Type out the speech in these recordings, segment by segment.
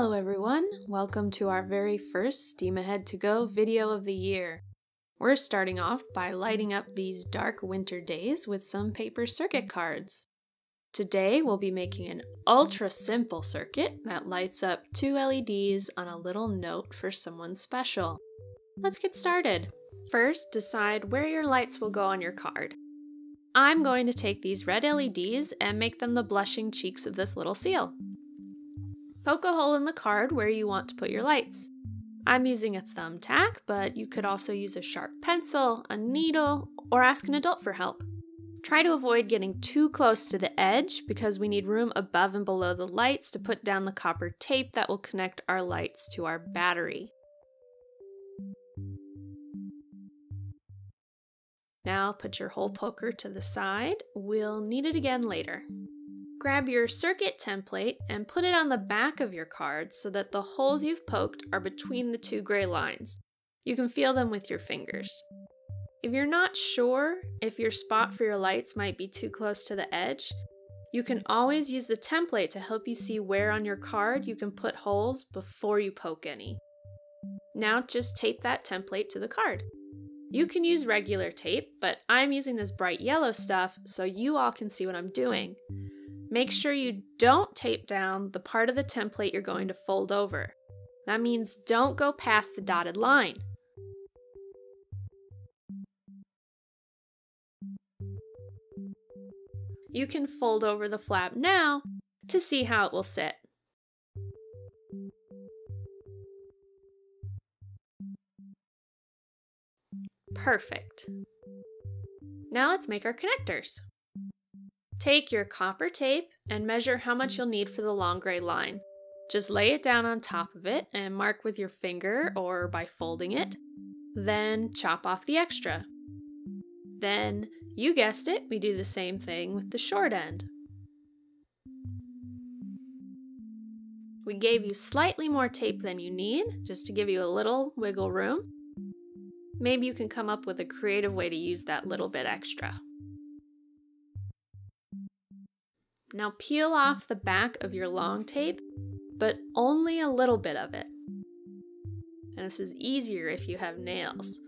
Hello everyone, welcome to our very first Steam Ahead to Go video of the year. We're starting off by lighting up these dark winter days with some paper circuit cards. Today we'll be making an ultra simple circuit that lights up two LEDs on a little note for someone special. Let's get started. First, decide where your lights will go on your card. I'm going to take these red LEDs and make them the blushing cheeks of this little seal. Poke a hole in the card where you want to put your lights. I'm using a thumbtack, but you could also use a sharp pencil, a needle, or ask an adult for help. Try to avoid getting too close to the edge because we need room above and below the lights to put down the copper tape that will connect our lights to our battery. Now put your hole poker to the side. We'll need it again later. Grab your circuit template and put it on the back of your card so that the holes you've poked are between the two gray lines. You can feel them with your fingers. If you're not sure if your spot for your lights might be too close to the edge, you can always use the template to help you see where on your card you can put holes before you poke any. Now just tape that template to the card. You can use regular tape, but I'm using this bright yellow stuff so you all can see what I'm doing. Make sure you don't tape down the part of the template you're going to fold over. That means don't go past the dotted line. You can fold over the flap now to see how it will sit. Perfect. Now let's make our connectors. Take your copper tape and measure how much you'll need for the long gray line. Just lay it down on top of it and mark with your finger or by folding it. Then chop off the extra. Then, you guessed it, we do the same thing with the short end. We gave you slightly more tape than you need, just to give you a little wiggle room. Maybe you can come up with a creative way to use that little bit extra. Now peel off the back of your long tape, but only a little bit of it. And this is easier if you have nails.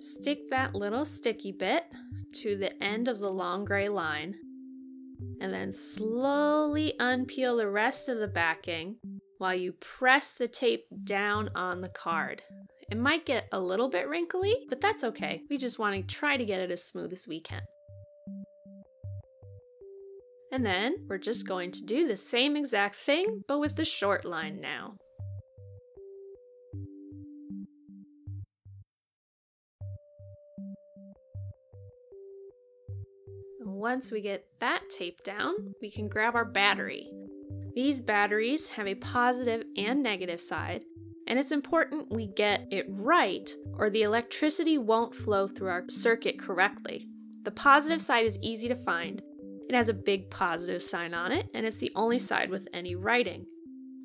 Stick that little sticky bit to the end of the long gray line, and then slowly unpeel the rest of the backing while you press the tape down on the card. It might get a little bit wrinkly, but that's okay. We just want to try to get it as smooth as we can. And then we're just going to do the same exact thing, but with the short line now. Once we get that tape down, we can grab our battery. These batteries have a positive and negative side, and it's important we get it right or the electricity won't flow through our circuit correctly. The positive side is easy to find. It has a big positive sign on it, and it's the only side with any writing.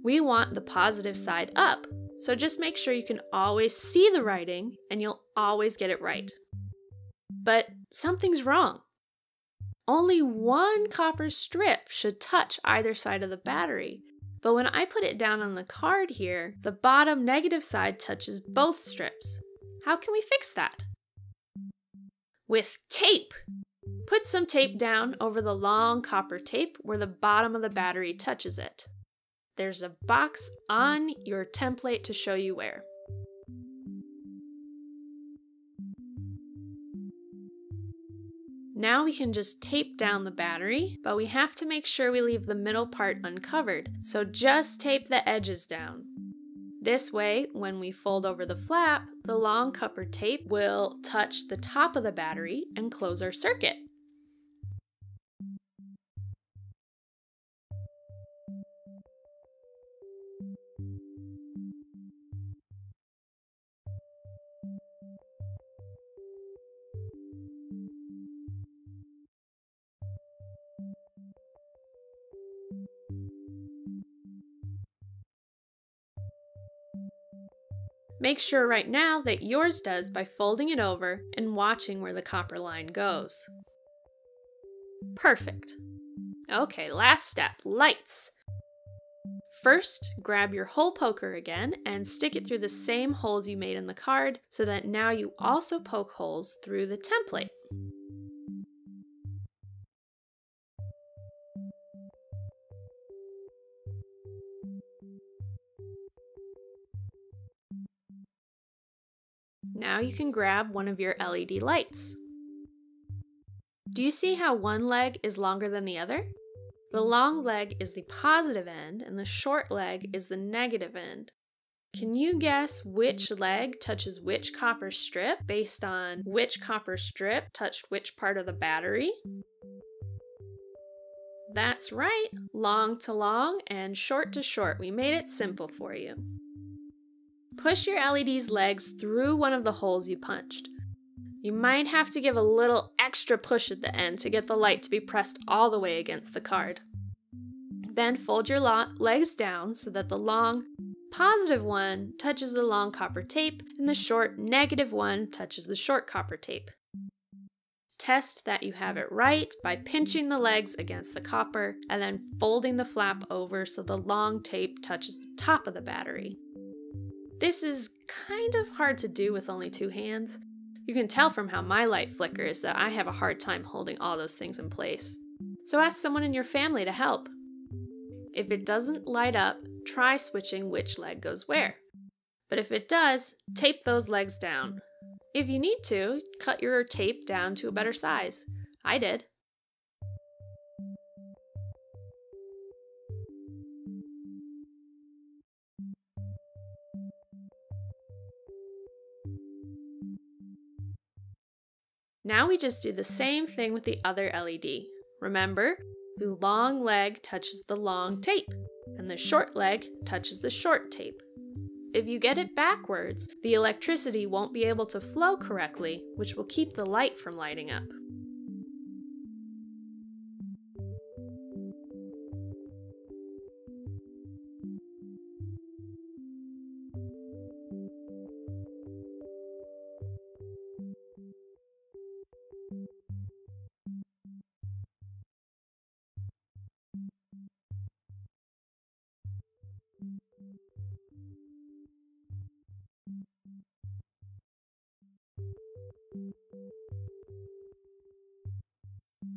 We want the positive side up, so just make sure you can always see the writing and you'll always get it right. But something's wrong. Only one copper strip should touch either side of the battery, but when I put it down on the card here, the bottom negative side touches both strips. How can we fix that? With tape! Put some tape down over the long copper tape where the bottom of the battery touches it. There's a box on your template to show you where. Now we can just tape down the battery, but we have to make sure we leave the middle part uncovered, so just tape the edges down. This way, when we fold over the flap, the long copper tape will touch the top of the battery and close our circuit. Make sure right now that yours does by folding it over and watching where the copper line goes. Perfect. Okay, last step lights. First, grab your hole poker again and stick it through the same holes you made in the card so that now you also poke holes through the template. Now you can grab one of your LED lights. Do you see how one leg is longer than the other? The long leg is the positive end and the short leg is the negative end. Can you guess which leg touches which copper strip based on which copper strip touched which part of the battery? That's right, long to long and short to short. We made it simple for you. Push your LED's legs through one of the holes you punched. You might have to give a little extra push at the end to get the light to be pressed all the way against the card. Then fold your legs down so that the long positive one touches the long copper tape and the short negative one touches the short copper tape. Test that you have it right by pinching the legs against the copper and then folding the flap over so the long tape touches the top of the battery. This is kind of hard to do with only two hands. You can tell from how my light flickers that I have a hard time holding all those things in place. So ask someone in your family to help. If it doesn't light up, try switching which leg goes where. But if it does, tape those legs down. If you need to, cut your tape down to a better size. I did. Now we just do the same thing with the other LED. Remember, the long leg touches the long tape, and the short leg touches the short tape. If you get it backwards, the electricity won't be able to flow correctly, which will keep the light from lighting up.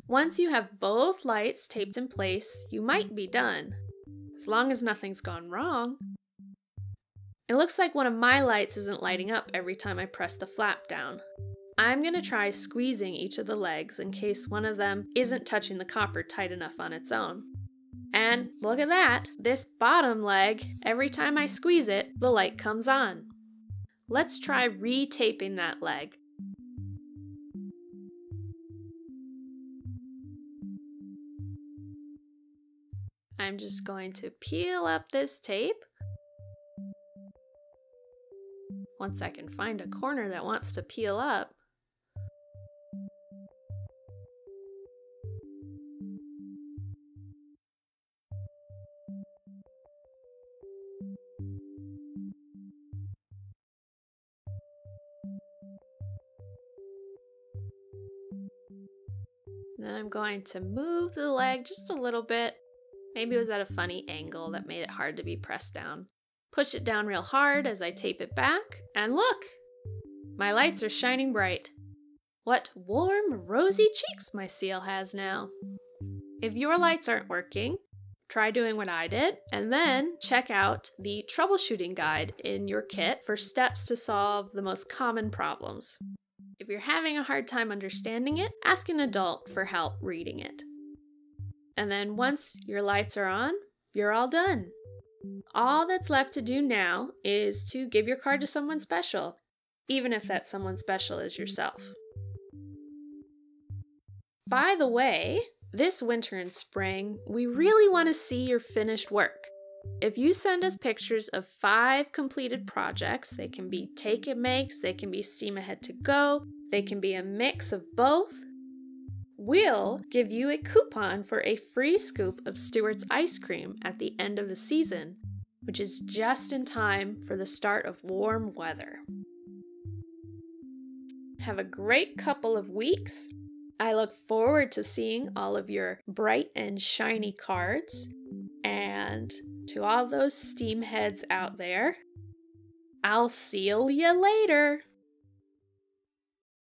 Once you have both lights taped in place, you might be done, as long as nothing's gone wrong. It looks like one of my lights isn't lighting up every time I press the flap down. I'm going to try squeezing each of the legs in case one of them isn't touching the copper tight enough on its own. And look at that, this bottom leg, every time I squeeze it, the light comes on. Let's try retaping that leg. I'm just going to peel up this tape. Once I can find a corner that wants to peel up. I'm going to move the leg just a little bit Maybe it was at a funny angle that made it hard to be pressed down. Push it down real hard as I tape it back, and look! My lights are shining bright. What warm, rosy cheeks my seal has now. If your lights aren't working, try doing what I did, and then check out the troubleshooting guide in your kit for steps to solve the most common problems. If you're having a hard time understanding it, ask an adult for help reading it. And then once your lights are on, you're all done. All that's left to do now is to give your card to someone special, even if that someone special is yourself. By the way, this winter and spring, we really want to see your finished work. If you send us pictures of five completed projects, they can be take and makes, they can be steam ahead to go, they can be a mix of both, We'll give you a coupon for a free scoop of Stewart's ice cream at the end of the season, which is just in time for the start of warm weather. Have a great couple of weeks. I look forward to seeing all of your bright and shiny cards. And to all those steamheads out there, I'll see you later.